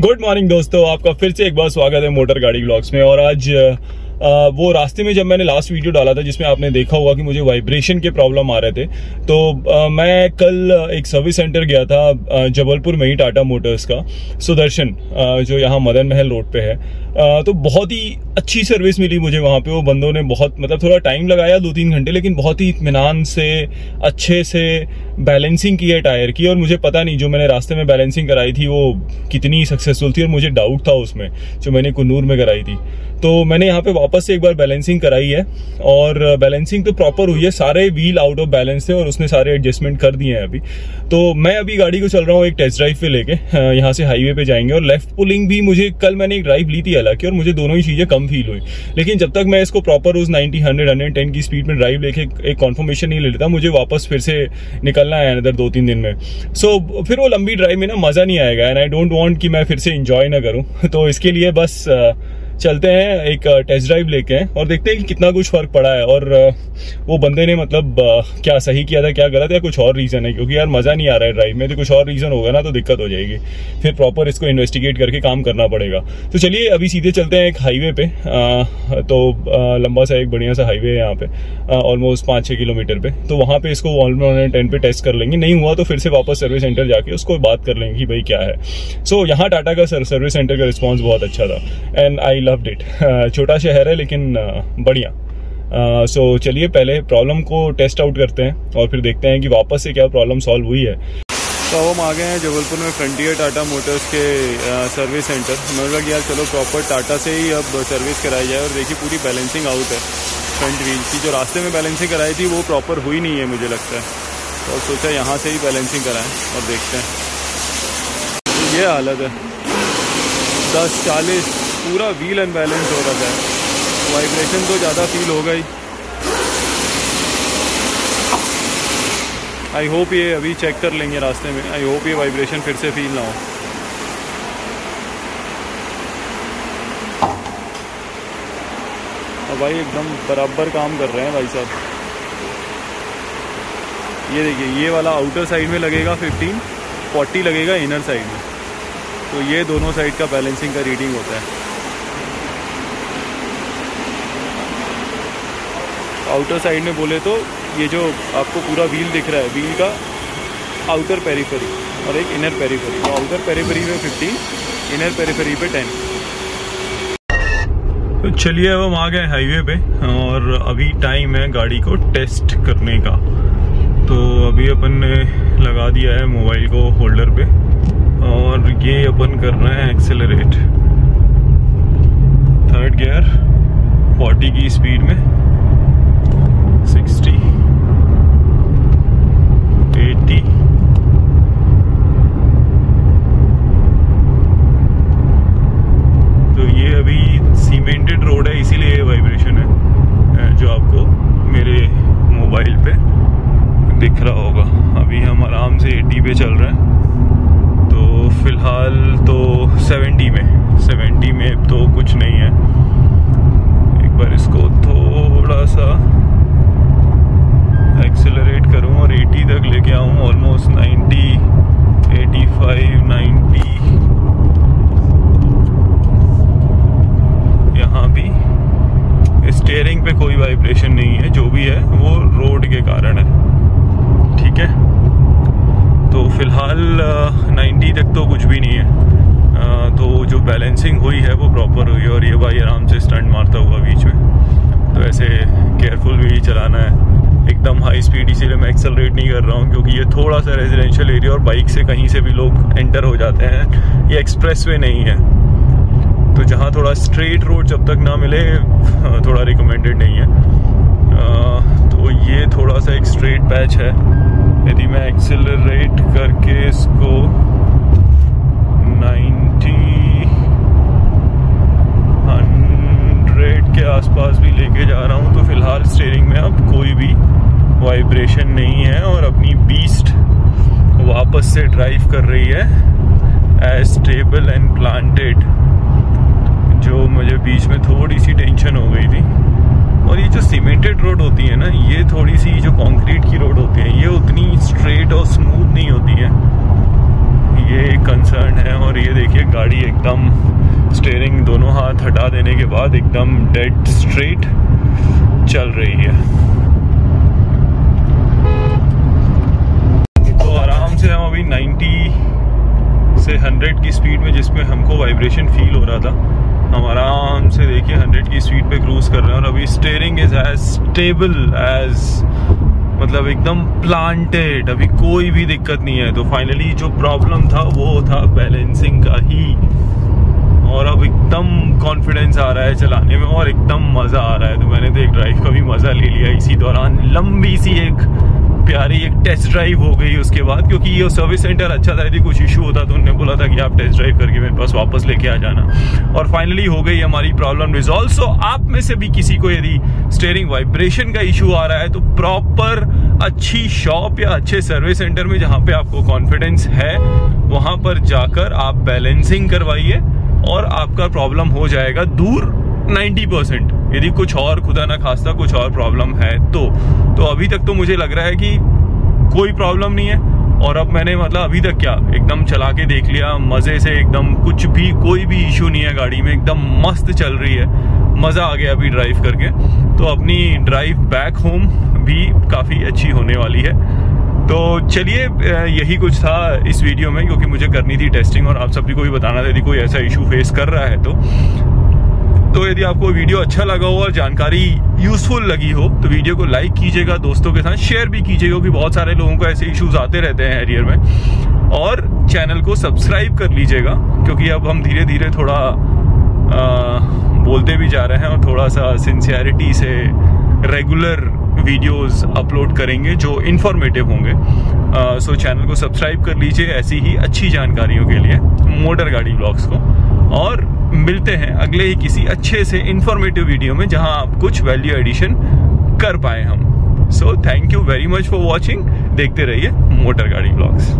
Good morning दोस्तों। आपका फिर से एक बार स्वागत है मोटर गाड़ी ब्लॉग्स में। और आज वो रास्ते में जब मैंने लास्ट वीडियो डाला था, जिसमें आपने देखा होगा कि मुझे वाइब्रेशन के प्रॉब्लम आ रहे थे तो मैं कल एक सर्विस सेंटर गया था जबलपुर में ही टाटा मोटर्स का, सुदर्शन जो यहाँ मदन महल रोड पे है। तो बहुत ही अच्छी सर्विस मिली मुझे वहाँ पे, वो बंदों ने बहुत मतलब थोड़ा टाइम लगाया दो तीन घंटे, लेकिन बहुत ही इतमान से, अच्छे से बैलेंसिंग की है टायर की, और मुझे पता नहीं, जो मैंने रास्ते में बैलेंसिंग कराई थी, वो कितनी सक्सेसफुल थी, और मुझे डाउट था उसमें, जो मैंने कन्नूर में कराई थी। तो मैंने यहाँ पे वापस से एक बार बैलेंसिंग कराई है और बैलेंसिंग तो प्रॉपर हुई है, सारे व्हील आउट ऑफ़ बैलेंस थे और उसने सारे एडजस्टमेंट कर दिए हैं अभी। तो मैं अभी गाड़ी को चल रहा हूँ एक टेस्ट ड्राइव पे लेके यहाँ से हाईवे पे जाएँगे और लेफ़्ट पुलिंग भी मुझे, कल मैंने एक ड्राइव ली थी हालाँकि और मुझे दोनों ही चीज़ें कम फील हुई। लेकिन जब तक मैं इसको प्रॉपर उस नाइनटी हंड्रेड हंड्रेड टेन की स्पीड में ड्राइव लेके एक कॉन्फर्मेशन नहीं लेता, मुझे वापस फिर से निकलना है अनदर दो तीन दिन में। सो फिर वो लंबी ड्राइव में ना मज़ा नहीं आएगा एंड आई डोंट वॉन्ट कि मैं फिर से इंजॉय ना करूँ। तो इसके लिए बस चलते हैं एक टेस्ट ड्राइव लेके हैं और देखते हैं कि कितना कुछ फ़र्क पड़ा है और वो बंदे ने मतलब क्या सही किया था क्या गलत या कुछ और रीजन है? क्योंकि यार मज़ा नहीं आ रहा है ड्राइव में तो कुछ और रीजन होगा ना तो दिक्कत हो जाएगी। फिर प्रॉपर इसको इन्वेस्टिगेट करके काम करना पड़ेगा। तो चलिए अभी सीधे चलते हैं एक हाईवे पे आ, तो आ, लंबा सा एक बढ़िया सा हाईवे है यहाँ पे ऑलमोस्ट पाँच छः किलोमीटर पे। तो वहाँ पे इसको ऑलमोस्ट टेन पे टेस्ट कर लेंगे। नहीं हुआ तो फिर से वापस सर्विस सेंटर जाके उसको बात कर लेंगे कि भाई क्या है। सो यहाँ टाटा का सर्विस सेंटर का रिस्पॉन्स बहुत अच्छा था। एंड आई लव्ड इट छोटा शहर है लेकिन बढ़िया। सो uh, चलिए पहले प्रॉब्लम को टेस्ट आउट करते हैं और फिर देखते हैं कि वापस से क्या प्रॉब्लम सॉल्व हुई है। तो हम आ गए हैं जबलपुर में फ्रंटियर टाटा मोटर्स के सर्विस सेंटर मैंने लगा यार चलो प्रॉपर टाटा से ही अब सर्विस कराई जाए और देखिए पूरी बैलेंसिंग आउट है। फ्रंट व्हील की जो रास्ते में बैलेंसिंग कराई थी वो प्रॉपर हुई नहीं है मुझे लगता है। और सोचा यहाँ से ही बैलेंसिंग कराएँ और देखते हैं। तो ये हालत है। दस चालीस पूरा व्हील अनबैलेंस हो रहा है। वाइब्रेशन तो ज़्यादा फील हो गई। आई होप ये अभी चेक कर लेंगे रास्ते में। आई होप ये वाइब्रेशन फिर से फील ना हो। और भाई एकदम बराबर काम कर रहे हैं भाई साहब। ये देखिए, ये वाला आउटर साइड में लगेगा 15 40 लगेगा इनर साइड में। तो ये दोनों साइड का बैलेंसिंग का रीडिंग होता है। आउटर साइड में बोले तो ये जो आपको पूरा व्हील दिख रहा है व्हील का आउटर पेरीफेरी और एक इनर पेरीफेरी तो आउटर पेरीफेरी पे 15 इनर पेरीफेरी पे 10 तो चलिए अब हम आ गए हाईवे पे और अभी टाइम है गाड़ी को टेस्ट करने का। तो अभी अपन ने लगा दिया है मोबाइल को होल्डर पे और ये अपन कर रहे हैं एक्सेलरेट थर्ड गियर 40 की स्पीड में। सिक्सटी एटी तो दिख रहा होगा। अभी हम आराम से 80 पे चल रहे हैं। तो फ़िलहाल तो 70 में 70 में तो कुछ नहीं है। एक बार इसको थोड़ा सा एक्सेलरेट करूँ और 80 तक लेके आऊँ ऑलमोस्ट 90 85 90 यहाँ भी स्टेयरिंग पे कोई वाइब्रेशन नहीं है, जो भी है, वो रोड के कारण है। ठीक है? तो फ़िलहाल 90 तक तो कुछ भी नहीं है। तो जो बैलेंसिंग हुई है, वो प्रॉपर हुई है और ये भाई आराम से स्टंट मारता हुआ बीच में। तो ऐसे केयरफुल भी चलाना है। एकदम हाई स्पीड इसीलिए मैं एक्सेलरेट नहीं कर रहा हूँ, क्योंकि ये थोड़ा सा रेजिडेंशियल एरिया और बाइक से कहीं से भी लोग एंटर हो जाते हैं। ये एक्सप्रेस वे नहीं है। तो जहाँ थोड़ा स्ट्रेट रोड जब तक ना मिले थोड़ा रिकमेंडेड नहीं है। तो ये थोड़ा सा एक स्ट्रेट पैच है। यदि मैं एक्सेलरेट करके इसको 90 100 के आसपास भी लेके जा रहा हूँ तो फ़िलहाल स्टेयरिंग में अब कोई भी वाइब्रेशन नहीं है और अपनी बीस्ट वापस से ड्राइव कर रही है एज स्टेबल एंड प्लांटेड जो मुझे बीच में थोड़ी सी टेंशन हो गई थी। और ये जो सीमेंटेड रोड होती है ना, ये थोड़ी सी जो कंक्रीट की रोड होती है, ये उतनी स्ट्रेट और स्मूथ नहीं होती है। ये कंसर्न है और ये देखिए, गाड़ी एकदम स्टेयरिंग दोनों हाथ हटा देने के बाद एकदम डेड स्ट्रेट चल रही है। 90 100 की स्पीड में जिसमें हमको वाइब्रेशन फील हो रहा था, हम आराम से देखिए 100 की स्पीड पे क्रूज कर रहे हैं और अभी steering is as stable as मतलब एकदम प्लांटेड अभी कोई भी दिक्कत नहीं है। तो फाइनली जो प्रॉब्लम था, वो था बैलेंसिंग का ही। और अब एकदम कॉन्फिडेंस आ रहा है चलाने में और एकदम मज़ा आ रहा है। तो मैंने तो एक ड्राइव का भी मज़ा ले लिया इसी दौरान। लंबी सी एक प्यारी एक टेस्ट ड्राइव हो गई उसके बाद, क्योंकि ये सर्विस सेंटर अच्छा था, यदि कुछ इशू होता तो उन्होंने बोला था कि आप टेस्ट ड्राइव करके मेरे पास वापस लेके आ जाना। और फाइनली हो गई हमारी प्रॉब्लम रिजॉल्व सो आप में से भी किसी को यदि स्टेयरिंग वाइब्रेशन का इशू आ रहा है तो प्रॉपर अच्छी शॉप या अच्छे सर्विस सेंटर में जहाँ पे आपको कॉन्फिडेंस है, वहाँ पर जाकर आप बैलेंसिंग करवाइए और आपका प्रॉब्लम हो जाएगा दूर 90 परसेंट यदि कुछ और खुदा ना खास्ता कुछ और प्रॉब्लम है तो तो अभी तक तो मुझे लग रहा है कि कोई प्रॉब्लम नहीं है। और अब मैंने मतलब अभी तक क्या, एकदम चला के देख लिया, मज़े से एकदम कुछ भी, कोई भी इशू नहीं है गाड़ी में, एकदम मस्त चल रही है। मज़ा आ गया अभी ड्राइव करके। तो अपनी ड्राइव बैक होम भी काफ़ी अच्छी होने वाली है। तो चलिए यही कुछ था इस वीडियो में, क्योंकि मुझे करनी थी टेस्टिंग और आप सभी को भी बताना था, यदि कोई ऐसा इशू फेस कर रहा है तो। तो यदि आपको वीडियो अच्छा लगा हो और जानकारी यूजफुल लगी हो तो वीडियो को लाइक कीजिएगा दोस्तों के साथ शेयर भी कीजिएगा क्योंकि बहुत सारे लोगों को ऐसे इश्यूज़ आते रहते हैं एरियर में। और चैनल को सब्सक्राइब कर लीजिएगा क्योंकि अब हम धीरे धीरे थोड़ा आ, बोलते भी जा रहे हैं और थोड़ा सा सिंसियरिटी से रेगुलर वीडियोस अपलोड करेंगे जो इन्फॉर्मेटिव होंगे। सो चैनल को सब्सक्राइब कर लीजिए ऐसी ही अच्छी जानकारियों के लिए मोटर गाड़ी ब्लॉग्स को। और मिलते हैं अगले ही किसी अच्छे से इंफॉर्मेटिव वीडियो में, जहाँ आप कुछ वैल्यू एडिशन कर पाए हम। So thank you very much for watching देखते रहिए मोटर गाड़ी ब्लॉग्स